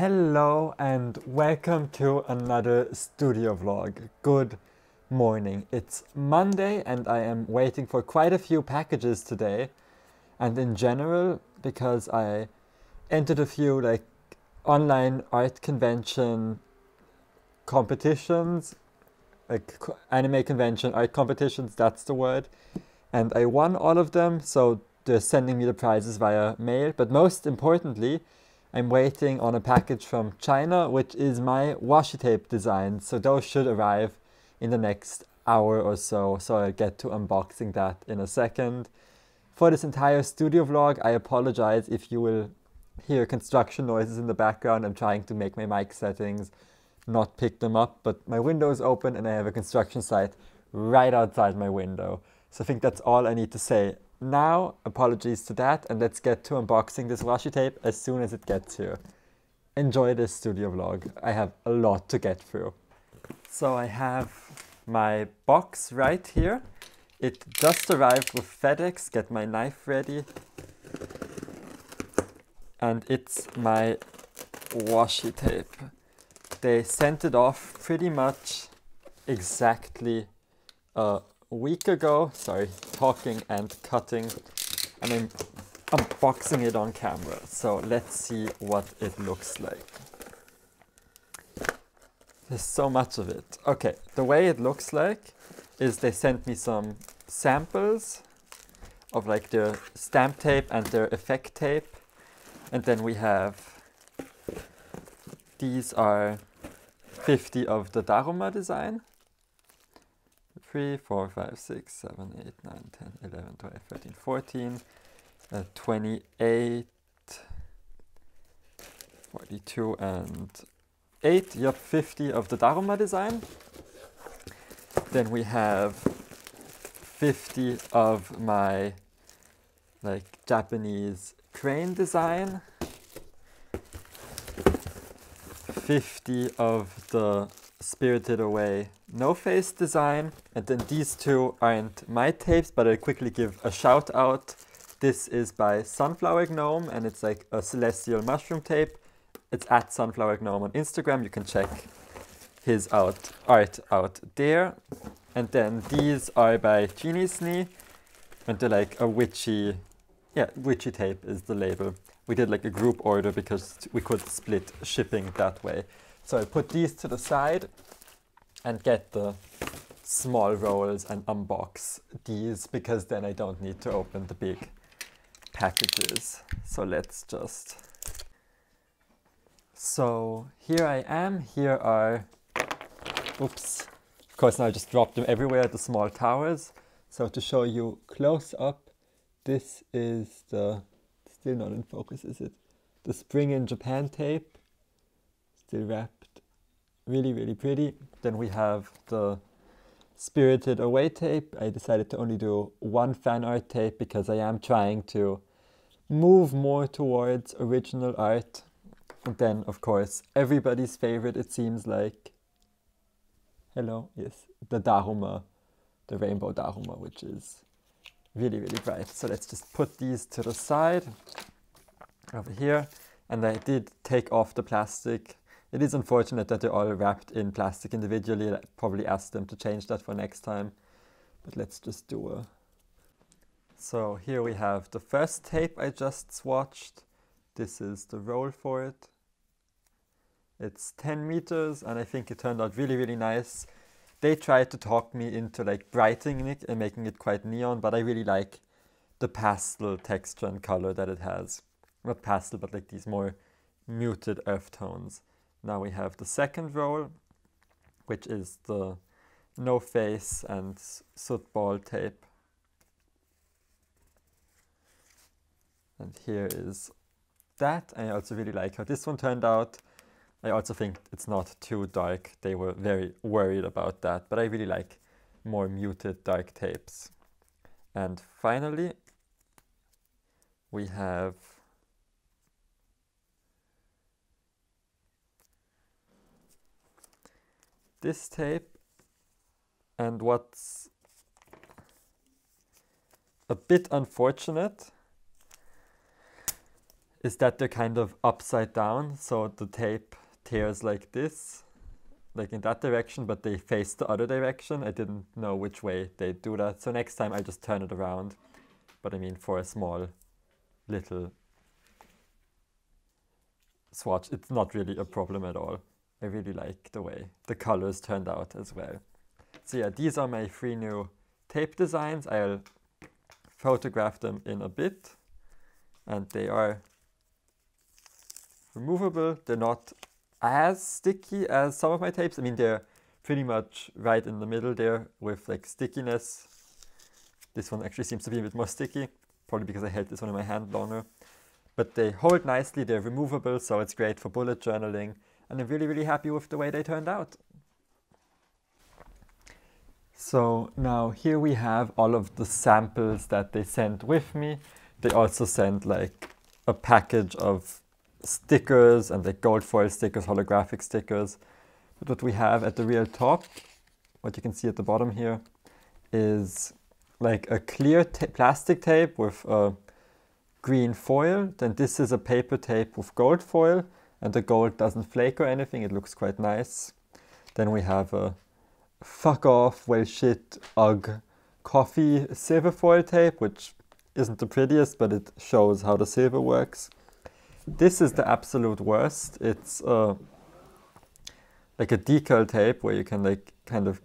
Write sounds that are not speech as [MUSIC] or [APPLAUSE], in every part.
Hello and welcome to another studio vlog. Good morning. It's Monday and I am waiting for quite a few packages today. And in general, because I entered a few like online art convention competitions, like anime convention art competitions, that's the word. And I won all of them, so they're sending me the prizes via mail. But most importantly, I'm waiting on a package from China, which is my washi tape design. So those should arrive in the next hour or so. So I'll get to unboxing that in a second. For this entire studio vlog, I apologize if you will hear construction noises in the background. I'm trying to make my mic settings not pick them up, but my window is open and I have a construction site right outside my window. So I think that's all I need to say now, apologies to that, and let's get to unboxing this washi tape as soon as it gets here. Enjoy this studio vlog. I have a lot to get through. So I have my box right here. It just arrived with FedEx. Get my knife ready. And it's my washi tape. They sent it off pretty much exactly a week ago. Sorry, talking and cutting. And I'm unboxing it on camera. So let's see what it looks like. There's so much of it. Okay, the way it looks like is they sent me some samples of like their stamp tape and their effect tape. And then we have, these are 50 of the Daruma design. 3, 4, 5, 6, 7, 8, 9, 10, 11, 12, 13, 14, uh, 28, 42, and 8. Yep, 50 of the Daruma design. Then we have 50 of my like Japanese crane design. 50 of the Spirited Away No Face design. And then these two aren't my tapes, but I'll quickly give a shout out. This is by Sunflower Gnome and it's like a celestial mushroom tape. It's at Sunflower Gnome on Instagram. You can check his out art out there. And then these are by Genie's Knee. And they're like a witchy, yeah, witchy tape is the label. We did like a group order because we could split shipping that way. So I put these to the side and get the small rolls and unbox these because then I don't need to open the big packages. So let's just... So here I am. Here are... Oops. Of course now I just dropped them everywhere, the small towers. So to show you close up, this is the... Still not in focus, is it? The Spring in Japan tape. Still wrapped. Really, really pretty. Then we have the Spirited Away tape. I decided to only do one fan art tape because I am trying to move more towards original art. And then, of course, everybody's favorite, it seems like. Hello, yes, the Daruma, the rainbow Daruma, which is really, really bright. So let's just put these to the side over here. And I did take off the plastic. It is unfortunate that they're all wrapped in plastic individually. I probably ask them to change that for next time. But let's just do a... So here we have the first tape I just swatched. This is the roll for it. It's 10 meters and I think it turned out really, really nice. They tried to talk me into like brightening it and making it quite neon, but I really like the pastel texture and color that it has. Not pastel, but like these more muted earth tones. Now we have the second roll, which is the no face and soot ball tape. And here is that. I also really like how this one turned out. I also think it's not too dark. They were very worried about that, but I really like more muted dark tapes. And finally, we have this tape and what's a bit unfortunate is that they're kind of upside down. So the tape tears like this, like in that direction, but they face the other direction. I didn't know which way they do that. So next time I just turn it around. But I mean for a small little swatch, it's not really a problem at all. I really like the way the colors turned out as well. So yeah, these are my three new tape designs. I'll photograph them in a bit and they are removable. They're not as sticky as some of my tapes. I mean, they're pretty much right in the middle there with like stickiness. This one actually seems to be a bit more sticky, probably because I held this one in my hand longer. But they hold nicely, they're removable, so it's great for bullet journaling. And I'm really, really happy with the way they turned out. So now here we have all of the samples that they sent with me. They also sent like a package of stickers and like gold foil stickers, holographic stickers. But what we have at the real top, what you can see at the bottom here, is like a clear ta plastic tape with a green foil. Then this is a paper tape with gold foil and the gold doesn't flake or anything. It looks quite nice. Then we have a fuck off, well shit, ugh, coffee silver foil tape, which isn't the prettiest, but it shows how the silver works. This is the absolute worst. It's uh, like a decal tape where you can like kind of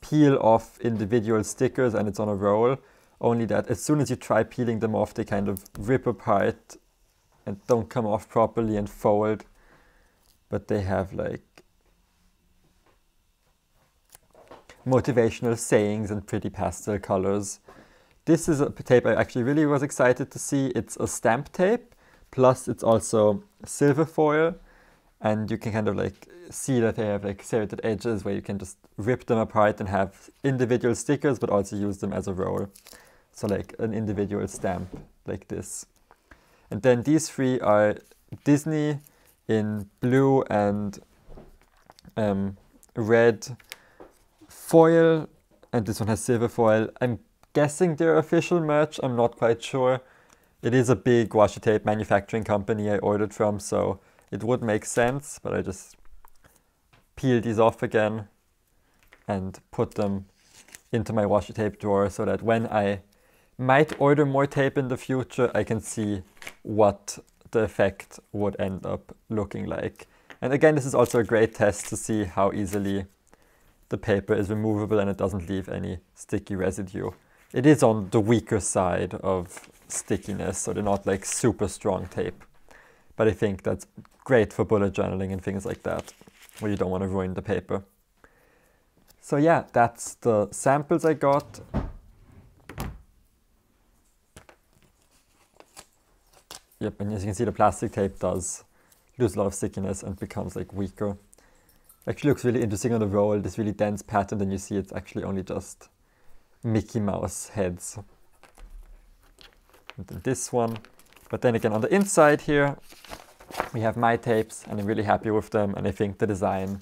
peel off individual stickers and it's on a roll. Only that as soon as you try peeling them off, they kind of rip apart and don't come off properly and fold. But they have like motivational sayings and pretty pastel colors. This is a tape I actually really was excited to see. It's a stamp tape, plus it's also silver foil, and you can kind of like see that they have like serrated edges where you can just rip them apart and have individual stickers, but also use them as a roll. So like an individual stamp like this. And then these three are Disney in blue and um, red foil, and this one has silver foil. I'm guessing they're official merch, I'm not quite sure. It is a big washi tape manufacturing company I ordered from, so it would make sense, but I just peel these off again and put them into my washi tape drawer so that when I might order more tape in the future, I can see what the effect would end up looking like. And again, this is also a great test to see how easily the paper is removable and it doesn't leave any sticky residue. It is on the weaker side of stickiness, so they're not like super strong tape. But I think that's great for bullet journaling and things like that, where you don't want to ruin the paper. So yeah, that's the samples I got. Yep, and as you can see the plastic tape does lose a lot of stickiness and becomes like weaker. Actually looks really interesting on the roll, this really dense pattern, then you see it's actually only just Mickey Mouse heads. And then this one. But then again on the inside here, we have my tapes and I'm really happy with them and I think the design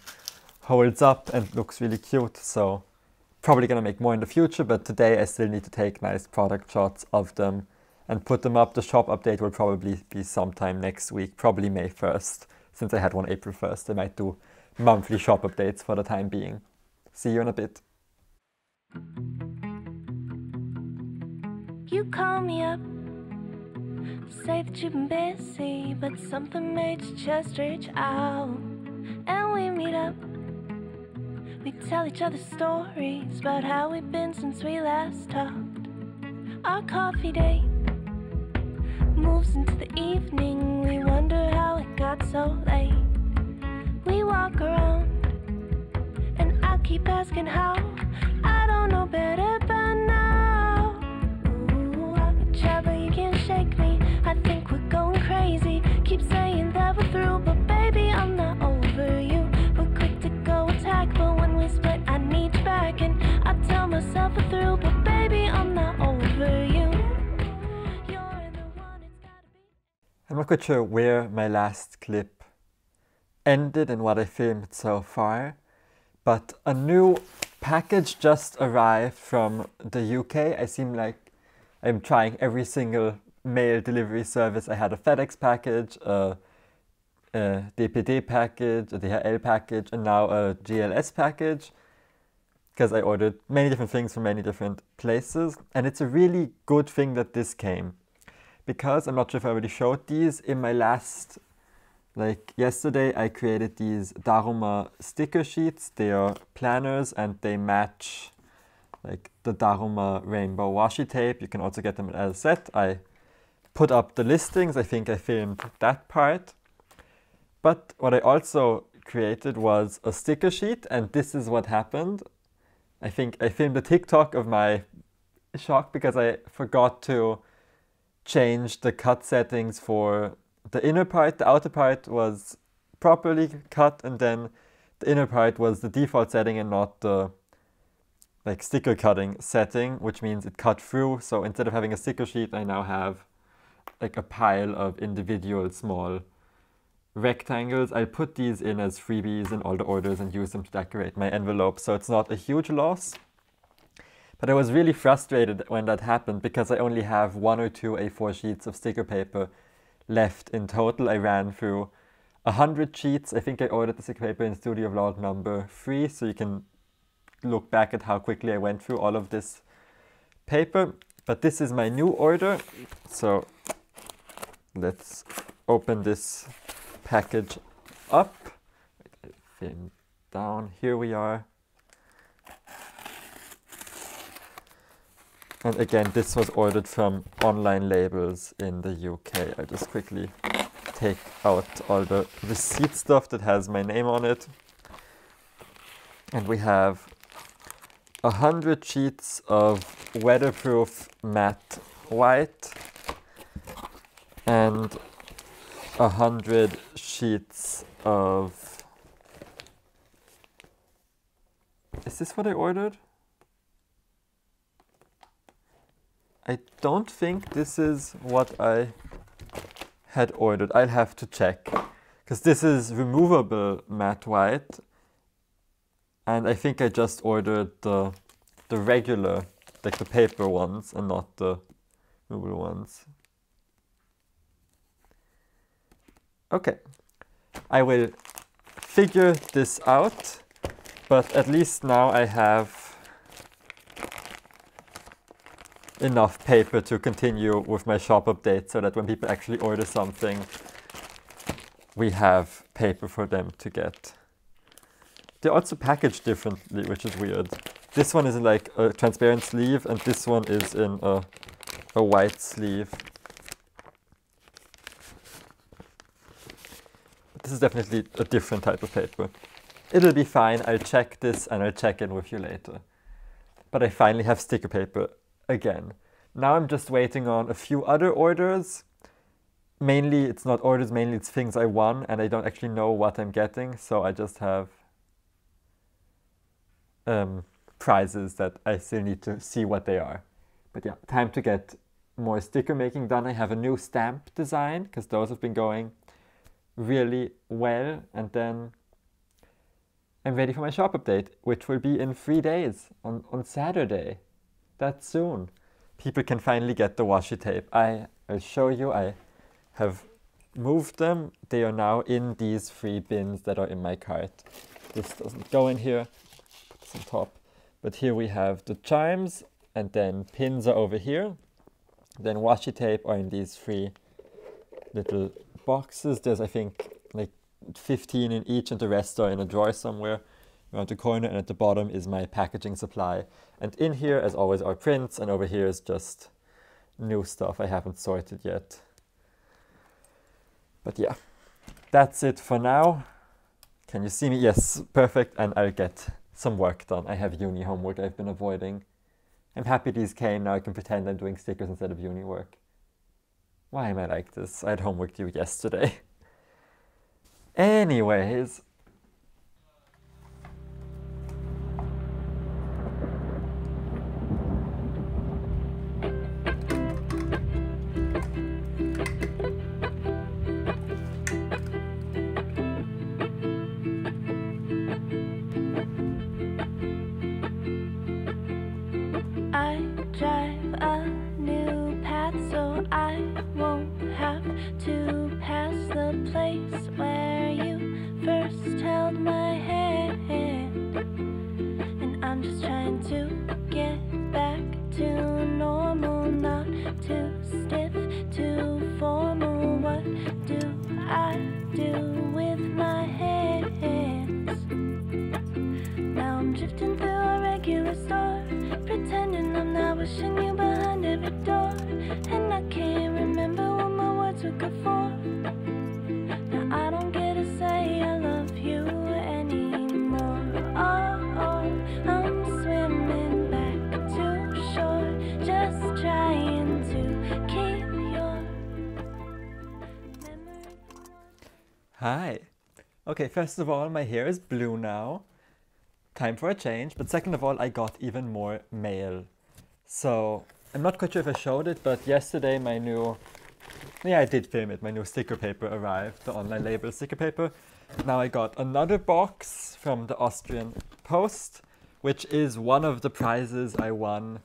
holds up and looks really cute. So probably gonna make more in the future, but today I still need to take nice product shots of them and put them up. The shop update will probably be sometime next week, probably May 1st. Since I had one April 1st, I might do monthly shop updates for the time being. See you in a bit. You call me up, say that you've been busy, but something made your chest reach out, and we meet up. We tell each other stories about how we've been since we last talked. Our coffee date moves into the evening. We wonder how it got so late. We walk around, and I keep asking how. I don't know better by now. Ooh, I could try, but you can't shake me. I think we're going crazy. Keep saying that we're through, but baby, I'm not over you. We're quick to go attack, but when we split, I need you back. And I tell myself not quite sure where my last clip ended and what I filmed so far, but a new package just arrived from the UK. I seem like I'm trying every single mail delivery service. I had a FedEx package, a, a DPD package, a DHL package, and now a GLS package because I ordered many different things from many different places. And it's a really good thing that this came because I'm not sure if I already showed these in my last, like yesterday, I created these Daruma sticker sheets. They are planners and they match like the Daruma rainbow washi tape. You can also get them as a set. I put up the listings. I think I filmed that part. But what I also created was a sticker sheet and this is what happened. I think I filmed a TikTok of my shock because I forgot to change the cut settings for the inner part. The outer part was properly cut and then the inner part was the default setting and not the like sticker cutting setting, which means it cut through. So instead of having a sticker sheet, I now have like a pile of individual small rectangles. I'll put these in as freebies in all the orders and use them to decorate my envelope. So it's not a huge loss. But I was really frustrated when that happened because I only have one or two A4 sheets of sticker paper left in total. I ran through a hundred sheets. I think I ordered the sticker paper in studio vlog number three, so you can look back at how quickly I went through all of this paper. But this is my new order. So let's open this package up. Down. Here we are. And again, this was ordered from online labels in the UK. I'll just quickly take out all the receipt stuff that has my name on it. And we have a hundred sheets of weatherproof matte white and a hundred sheets of is this what I ordered? I don't think this is what I had ordered. I'll have to check because this is removable matte white and I think I just ordered the the regular like the paper ones and not the removable ones. Okay, I will figure this out, but at least now I have enough paper to continue with my shop update so that when people actually order something, we have paper for them to get. They're also packaged differently, which is weird. This one is in like a transparent sleeve and this one is in a, a white sleeve. This is definitely a different type of paper. It'll be fine, I'll check this and I'll check in with you later. But I finally have sticker paper again. Now I'm just waiting on a few other orders. Mainly, it's not orders, mainly it's things I won and I don't actually know what I'm getting, so I just have um, prizes that I still need to see what they are. But yeah, time to get more sticker making done. I have a new stamp design because those have been going really well. And then I'm ready for my shop update, which will be in three days on, on Saturday. That's soon. People can finally get the washi tape. I, I'll show you. I have moved them. They are now in these three bins that are in my cart. This doesn't go in here. Put this on top. But here we have the chimes and then pins are over here. Then washi tape are in these three little boxes. There's, I think, like 15 in each, and the rest are in a drawer somewhere around the corner. And at the bottom is my packaging supply. And in here, as always, are prints, and over here is just new stuff I haven't sorted yet. But yeah, that's it for now. Can you see me? Yes, perfect. And I'll get some work done. I have uni homework I've been avoiding. I'm happy these came, now I can pretend I'm doing stickers instead of uni work. Why am I like this? I had homework due yesterday. [LAUGHS] Anyways. Hi. Okay, first of all, my hair is blue now. Time for a change. But second of all, I got even more mail. So, I'm not quite sure if I showed it, but yesterday my new... Yeah, I did film it. My new sticker paper arrived, the online label sticker paper. Now I got another box from the Austrian Post, which is one of the prizes I won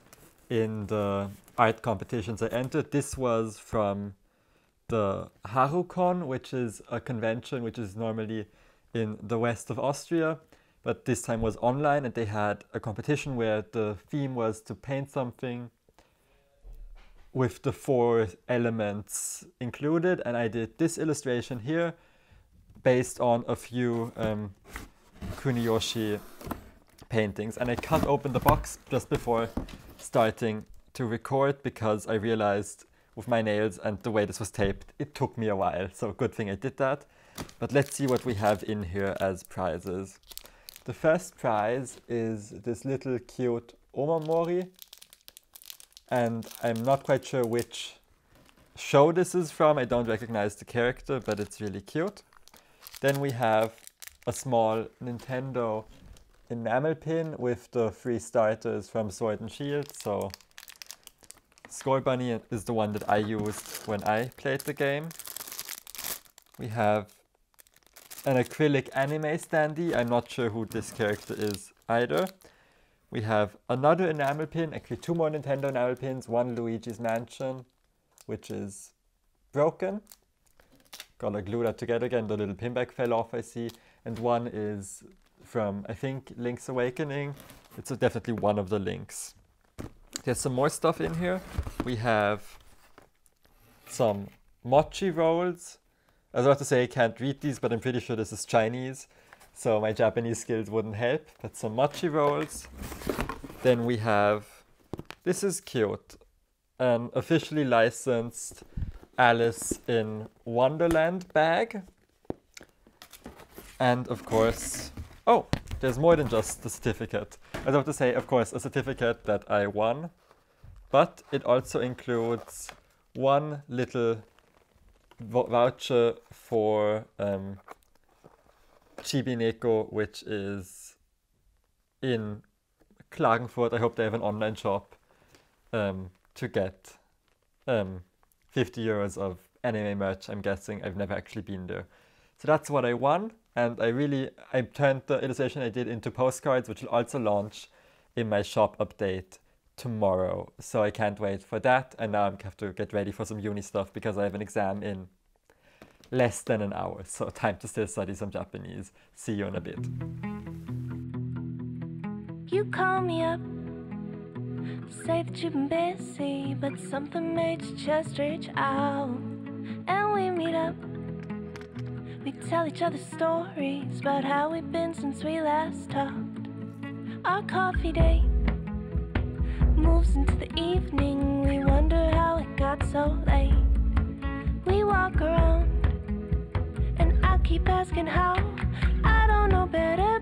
in the art competitions I entered. This was from the Harucon, which is a convention which is normally in the west of Austria, but this time was online and they had a competition where the theme was to paint something with the four elements included. And I did this illustration here based on a few um, Kuniyoshi paintings. And I cut open the box just before starting to record because I realized with my nails and the way this was taped, it took me a while. So good thing I did that. But let's see what we have in here as prizes. The first prize is this little cute Omamori. And I'm not quite sure which show this is from. I don't recognize the character, but it's really cute. Then we have a small Nintendo enamel pin with the three starters from Sword and Shield. So Scorbunny is the one that I used when I played the game. We have an acrylic anime standee. I'm not sure who this character is either. We have another enamel pin, actually two more Nintendo enamel pins, one Luigi's Mansion, which is broken. Gotta glue that together again, the little pin back fell off I see. And one is from, I think, Link's Awakening. It's definitely one of the links. There's some more stuff in here. We have some mochi rolls. I was about to say I can't read these, but I'm pretty sure this is Chinese. So my Japanese skills wouldn't help. But some mochi rolls. Then we have, this is cute, an officially licensed Alice in Wonderland bag. And of course, oh, there's more than just the certificate. I was about to say, of course, a certificate that I won, but it also includes one little voucher for um, Chibineko, which is in Klagenfurt. I hope they have an online shop um, to get um, 50 euros of anime merch. I'm guessing I've never actually been there. So that's what I won and I really I turned the illustration I did into postcards which will also launch in my shop update tomorrow. So I can't wait for that. And now I have to get ready for some uni stuff because I have an exam in less than an hour. [LAUGHS] So time to still study some Japanese. See you in a bit. You call me up say that you've been busy but something made you just reach out. And we meet up we tell each other stories about how we've been since we last talked. Our coffee date moves into the evening. We wonder how it got so late. We walk around, and I keep asking how. I don't know better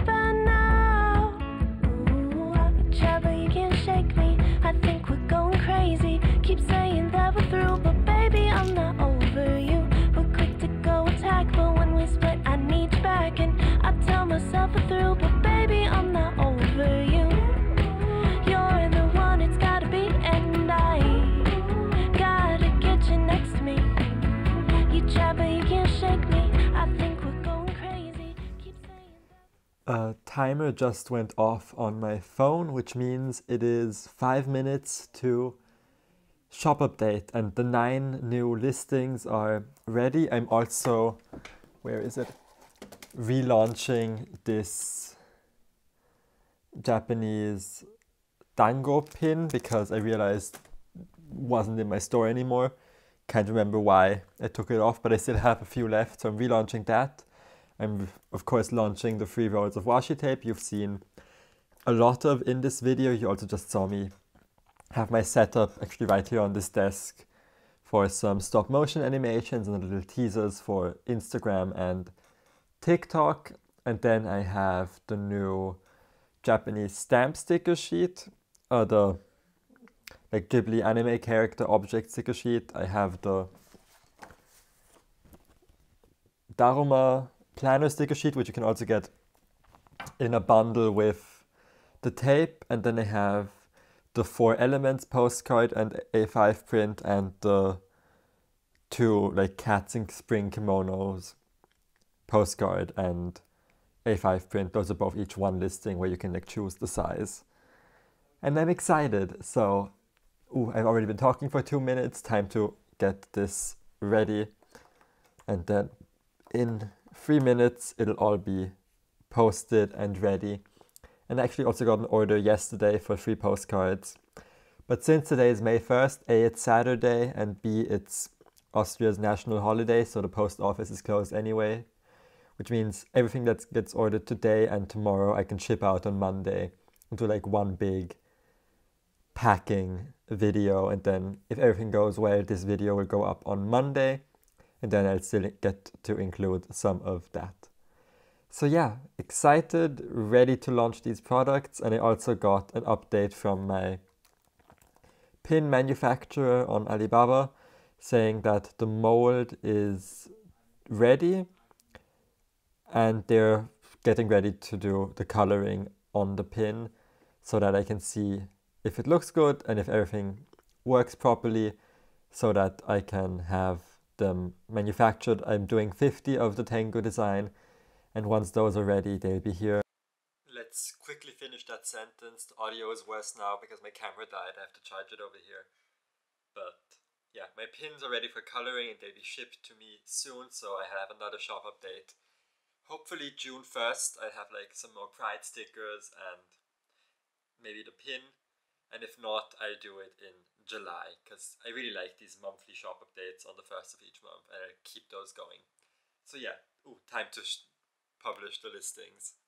A uh, timer just went off on my phone, which means it is five minutes to shop update and the nine new listings are ready. I'm also where is it? Relaunching this Japanese dango pin because I realized wasn't in my store anymore. Can't remember why I took it off, but I still have a few left, so I'm relaunching that. I'm of course launching the free rolls of washi tape you've seen a lot of in this video. You also just saw me have my setup actually right here on this desk for some stop motion animations and little teasers for Instagram and TikTok. And then I have the new Japanese stamp sticker sheet, uh, the like Ghibli anime character object sticker sheet. I have the Daruma planner sticker sheet, which you can also get in a bundle with the tape, and then I have the four elements postcard and A5 print and the two like cats in spring kimonos postcard and A5 print. Those are both each one listing where you can like choose the size. And I'm excited. So, ooh, I've already been talking for two minutes. Time to get this ready. And then in three minutes, it'll all be posted and ready. And I actually also got an order yesterday for three postcards. But since today is May 1st, A, it's Saturday, and B, it's Austria's national holiday, so the post office is closed anyway, which means everything that gets ordered today and tomorrow I can ship out on Monday into like one big packing video. And then, if everything goes well, this video will go up on Monday, and then I'll still get to include some of that. So yeah, excited, ready to launch these products, and I also got an update from my pin manufacturer on Alibaba saying that the mold is ready and they're getting ready to do the coloring on the pin so that I can see if it looks good and if everything works properly so that I can have them manufactured. I'm doing 50 of the Tengu design and once those are ready, they'll be here. Let's quickly finish that sentence. The audio is worse now because my camera died. I have to charge it over here. But yeah, my pins are ready for coloring and they'll be shipped to me soon, so I have another shop update. Hopefully June 1st I'll have like some more pride stickers and maybe the pin. And if not, I'll do it in July because I really like these monthly shop updates on the first of each month and I'll keep those going. So yeah, ooh, time to publish the listings.